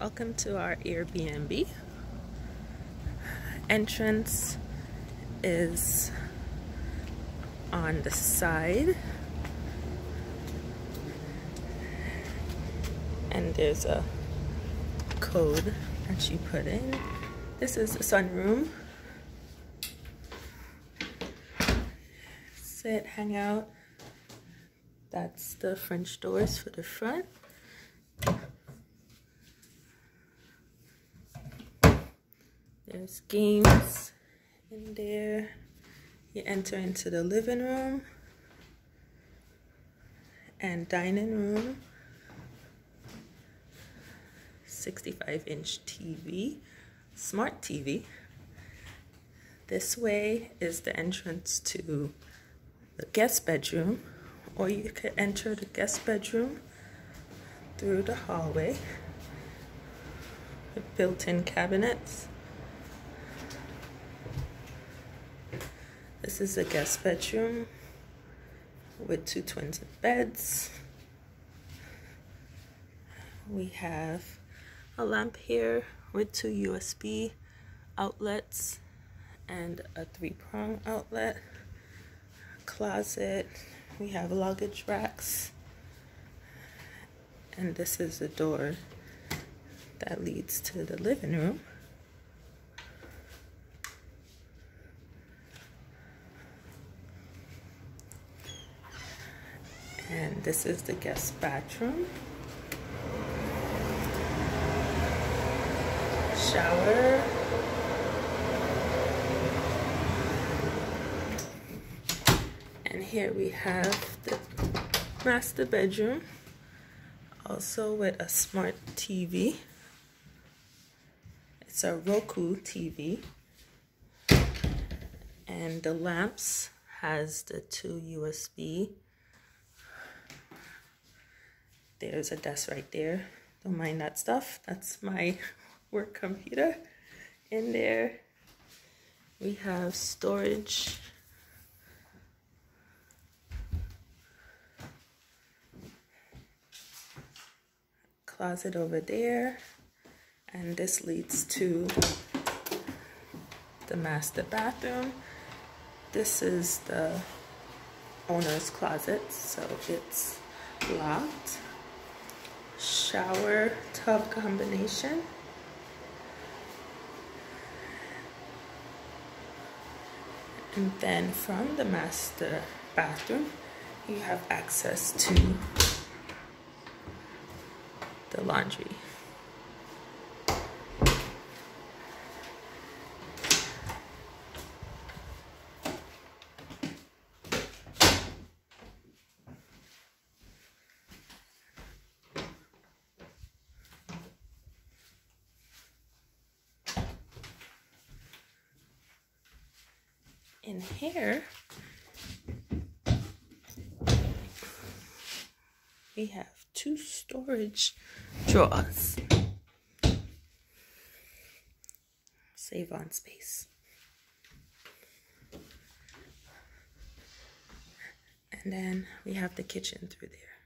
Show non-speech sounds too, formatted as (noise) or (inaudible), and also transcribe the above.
Welcome to our Airbnb. Entrance is on the side. And there's a code that you put in. This is the sunroom. Sit, hang out. That's the French doors for the front. There's games in there. You enter into the living room and dining room. 65 inch TV, smart TV. This way is the entrance to the guest bedroom, or you could enter the guest bedroom through the hallway with built in cabinets. This is a guest bedroom with two twins beds. We have a lamp here with two USB outlets and a three prong outlet. Closet. We have luggage racks. And this is the door that leads to the living room. And this is the guest bathroom. Shower. And here we have the master bedroom, also with a smart TV. It's a Roku TV. And the lamps has the two USB there's a desk right there. Don't mind that stuff. That's my (laughs) work computer. In there, we have storage. Closet over there. And this leads to the master bathroom. This is the owner's closet, so it's locked shower tub combination. And then from the master bathroom, you have access to the laundry. In here, we have two storage drawers. Save on space. And then we have the kitchen through there.